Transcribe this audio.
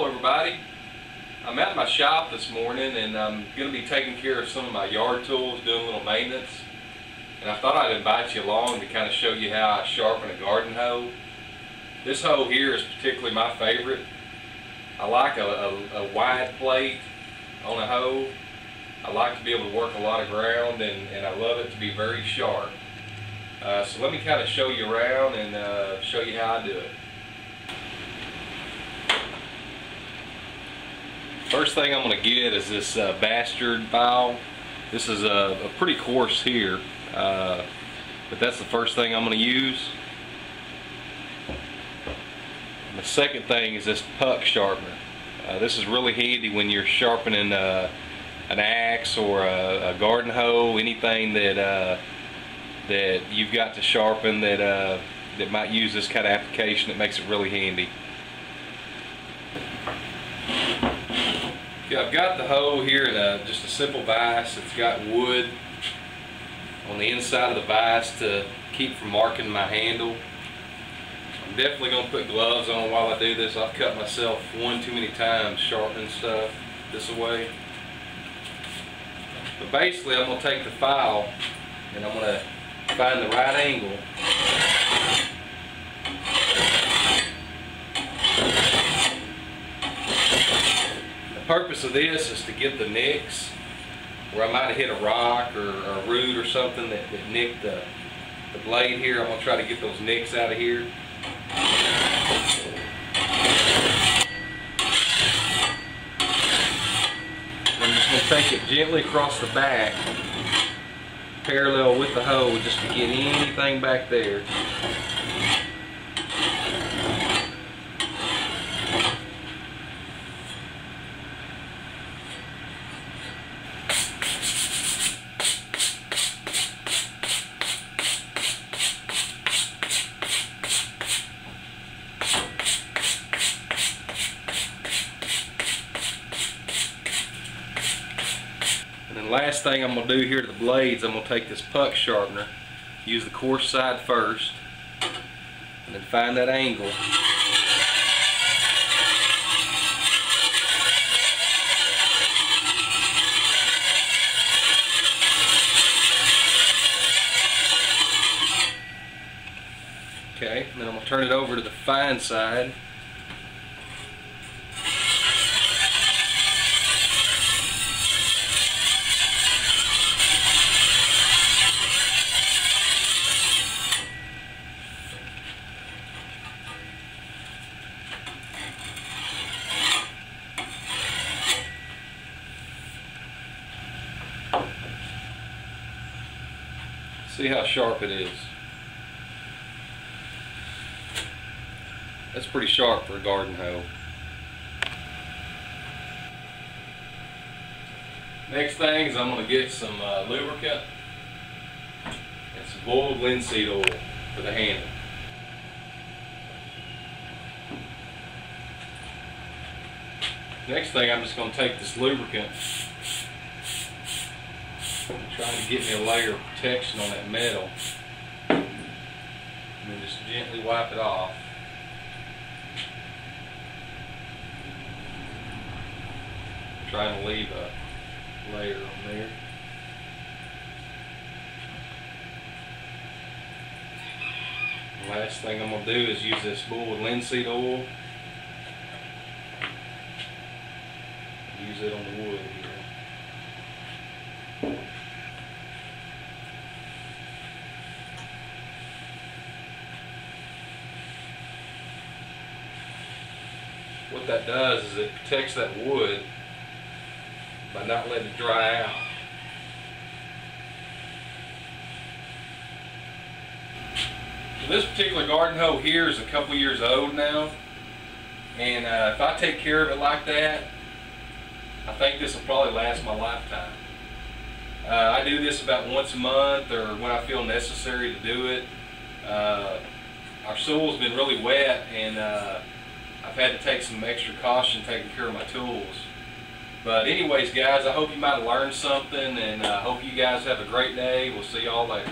everybody. I'm at my shop this morning and I'm going to be taking care of some of my yard tools, doing a little maintenance. And I thought I'd invite you along to kind of show you how I sharpen a garden hoe. This hoe here is particularly my favorite. I like a, a, a wide plate on a hoe. I like to be able to work a lot of ground and, and I love it to be very sharp. Uh, so let me kind of show you around and uh, show you how I do it. First thing I'm going to get is this uh, bastard file. This is a, a pretty coarse here, uh, but that's the first thing I'm going to use. The second thing is this puck sharpener. Uh, this is really handy when you're sharpening uh, an axe or a, a, garden hoe, anything that uh, that you've got to sharpen that uh, that might use this kind of application. It makes it really handy. I've got the hoe here in a, uh, just a simple vise. It's got wood on the inside of the vise to keep from marking my handle. I'm definitely going to put gloves on while I do this. I've cut myself one too many times sharpening stuff this way. But basically I'm going to take the file and I'm going to find the right angle purpose of this is to get the nicks where I might have hit a rock or, or a root or something that, that nicked the, the blade here. I'm going to try to get those nicks out of here. I'm just going to take it gently across the back parallel with the hole, just to get anything back there. Last thing I'm going to do here to the blades, I'm going to take this puck sharpener, use the coarse side first, and then find that angle. Okay, and then I'm going to turn it over to the fine side. See how sharp it is. That's pretty sharp for a garden hoe. Next thing is I'm going to get some uh, lubricant and some boiled linseed oil for the handle. Next thing I'm just going to take this lubricant trying to get me a layer of protection on that metal. And then just gently wipe it off. trying to leave a layer on there. The last thing I'm going to do is use this boiled linseed oil. Use it on the wood here. What that does is it protects that wood by not letting it dry out. this particular garden hoe here is a couple years old now and uh, if I take care of it like that I think this will probably last my lifetime. Uh, I do this about once a month or when I feel necessary to do it. Uh, our soil's been really wet and uh, I've had to take some extra caution taking care of my tools. But anyways, guys, I hope you might have learned something, and I uh, hope you guys have a great day. We'll see y'all later.